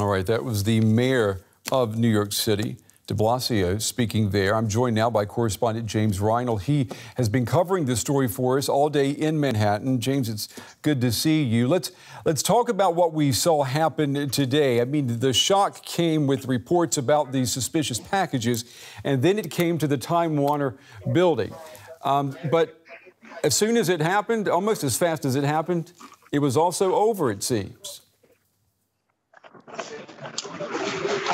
All right, that was the mayor of New York City de Blasio speaking there. I'm joined now by correspondent James Reinl. He has been covering this story for us all day in Manhattan. James, it's good to see you. Let's let's talk about what we saw happen today. I mean, the shock came with reports about these suspicious packages, and then it came to the Time Warner building. Um, but as soon as it happened, almost as fast as it happened, it was also over, it seems.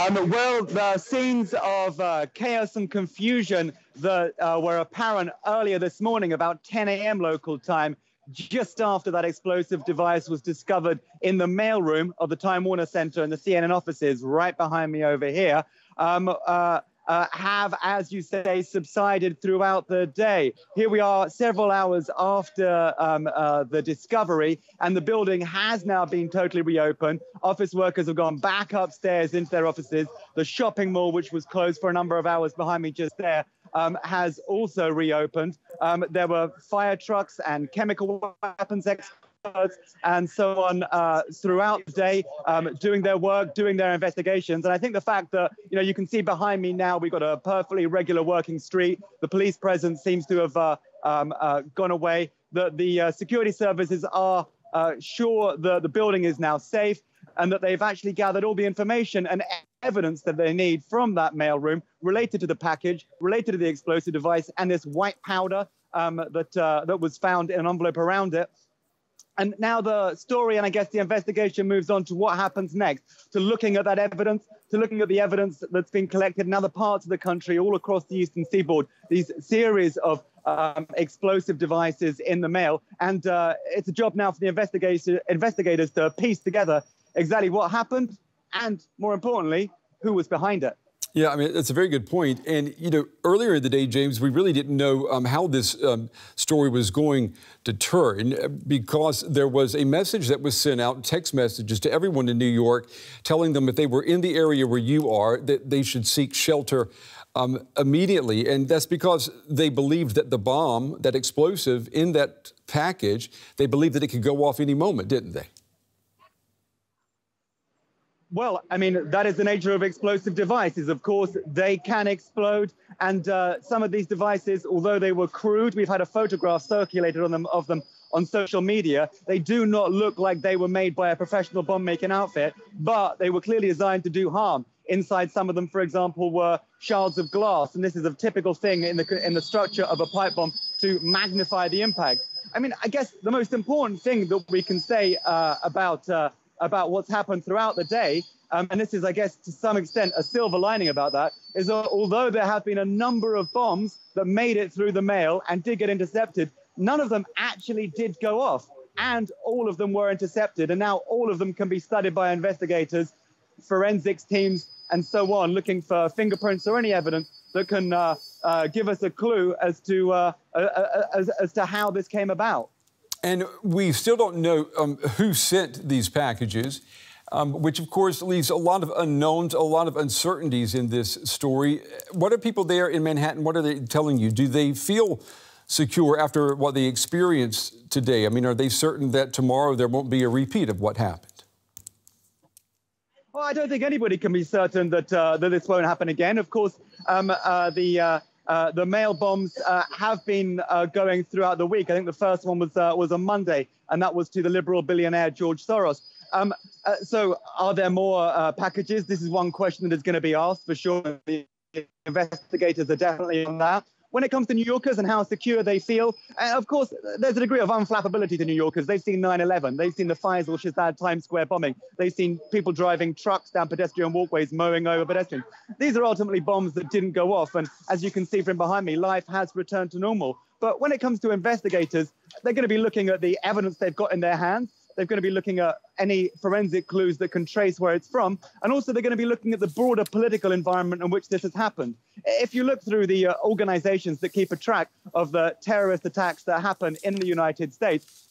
Um, well, the scenes of uh, chaos and confusion that uh, were apparent earlier this morning, about 10 a.m. local time, just after that explosive device was discovered in the mailroom of the Time Warner Center and the CNN offices right behind me over here. Um, uh, uh, have, as you say, subsided throughout the day. Here we are several hours after um, uh, the discovery, and the building has now been totally reopened. Office workers have gone back upstairs into their offices. The shopping mall, which was closed for a number of hours behind me just there, um, has also reopened. Um, there were fire trucks and chemical weapons and so on uh, throughout the day, um, doing their work, doing their investigations. And I think the fact that, you know, you can see behind me now, we've got a perfectly regular working street. The police presence seems to have uh, um, uh, gone away. The, the uh, security services are uh, sure that the building is now safe and that they've actually gathered all the information and evidence that they need from that mailroom related to the package, related to the explosive device, and this white powder um, that, uh, that was found in an envelope around it. And now the story and I guess the investigation moves on to what happens next, to looking at that evidence, to looking at the evidence that's been collected in other parts of the country, all across the eastern seaboard, these series of um, explosive devices in the mail. And uh, it's a job now for the investigators to piece together exactly what happened and, more importantly, who was behind it. Yeah, I mean, that's a very good point. And, you know, earlier in the day, James, we really didn't know um, how this um, story was going to turn uh, because there was a message that was sent out, text messages to everyone in New York, telling them if they were in the area where you are, that they should seek shelter um, immediately. And that's because they believed that the bomb, that explosive in that package, they believed that it could go off any moment, didn't they? Well, I mean, that is the nature of explosive devices. Of course, they can explode. And uh, some of these devices, although they were crude, we've had a photograph circulated on them of them on social media. They do not look like they were made by a professional bomb making outfit, but they were clearly designed to do harm. Inside some of them, for example, were shards of glass. And this is a typical thing in the, in the structure of a pipe bomb to magnify the impact. I mean, I guess the most important thing that we can say uh, about uh, about what's happened throughout the day, um, and this is, I guess, to some extent, a silver lining about that, is that although there have been a number of bombs that made it through the mail and did get intercepted, none of them actually did go off. And all of them were intercepted. And now all of them can be studied by investigators, forensics teams, and so on, looking for fingerprints or any evidence that can uh, uh, give us a clue as to, uh, as, as to how this came about. And we still don't know um, who sent these packages, um, which of course leaves a lot of unknowns, a lot of uncertainties in this story. What are people there in Manhattan, what are they telling you? Do they feel secure after what they experienced today? I mean, are they certain that tomorrow there won't be a repeat of what happened? Well, I don't think anybody can be certain that, uh, that this won't happen again. Of course, um, uh, the uh, uh, the mail bombs uh, have been uh, going throughout the week. I think the first one was uh, was on Monday, and that was to the liberal billionaire George Soros. Um, uh, so, are there more packages? This is one question that is going to be asked for sure. The investigators are definitely on that when it comes to New Yorkers and how secure they feel, and of course, there's a degree of unflappability to New Yorkers. They've seen 9 11, they've seen the Faisal Shahzad Times Square bombing, they've seen people driving trucks down pedestrian walkways, mowing over pedestrians. These are ultimately bombs that didn't go off. And as you can see from behind me, life has returned to normal. But when it comes to investigators, they're going to be looking at the evidence they've got in their hands. They're going to be looking at any forensic clues that can trace where it's from. And also, they're going to be looking at the broader political environment in which this has happened. If you look through the uh, organizations that keep a track of the terrorist attacks that happen in the United States,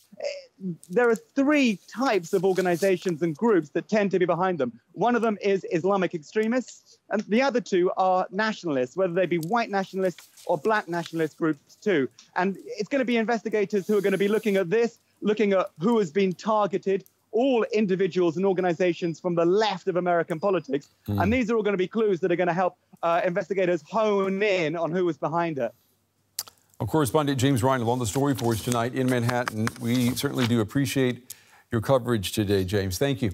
there are three types of organizations and groups that tend to be behind them. One of them is Islamic extremists, and the other two are nationalists, whether they be white nationalists or black nationalist groups too. And it's going to be investigators who are going to be looking at this looking at who has been targeted, all individuals and organizations from the left of American politics. Mm. And these are all going to be clues that are going to help uh, investigators hone in on who was behind it. Our correspondent James Reinl on the story for us tonight in Manhattan. We certainly do appreciate your coverage today, James. Thank you.